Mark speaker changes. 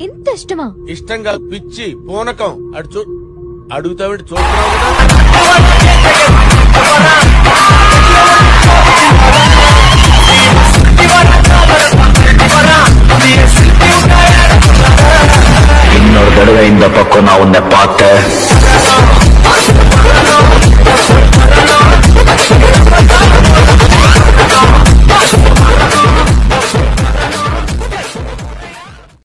Speaker 1: ఇంత ఇష్టమా?
Speaker 2: ఇష్టంగా పిచ్చి పూనకం అటు చూ అడుగుతావిటి చూస్తున్నావు కదా?
Speaker 3: இன்னொரு தடவை இந்த பக்கம் நான் உன்னை பார்த்தேன்